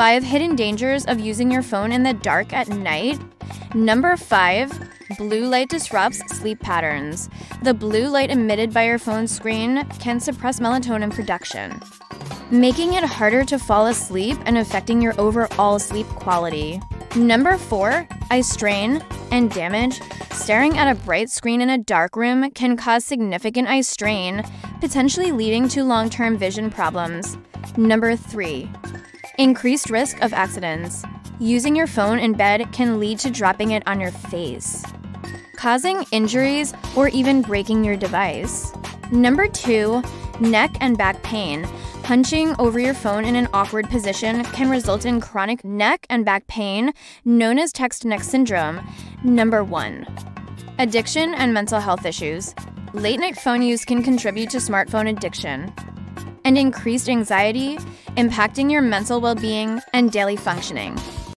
five hidden dangers of using your phone in the dark at night. Number five, blue light disrupts sleep patterns. The blue light emitted by your phone screen can suppress melatonin production, making it harder to fall asleep and affecting your overall sleep quality. Number four, eye strain and damage. Staring at a bright screen in a dark room can cause significant eye strain, potentially leading to long term vision problems. Number three, increased risk of accidents. Using your phone in bed can lead to dropping it on your face, causing injuries or even breaking your device. Number two, neck and back pain. Punching over your phone in an awkward position can result in chronic neck and back pain, known as text neck syndrome. Number one, addiction and mental health issues. Late night phone use can contribute to smartphone addiction and increased anxiety, impacting your mental well being and daily functioning.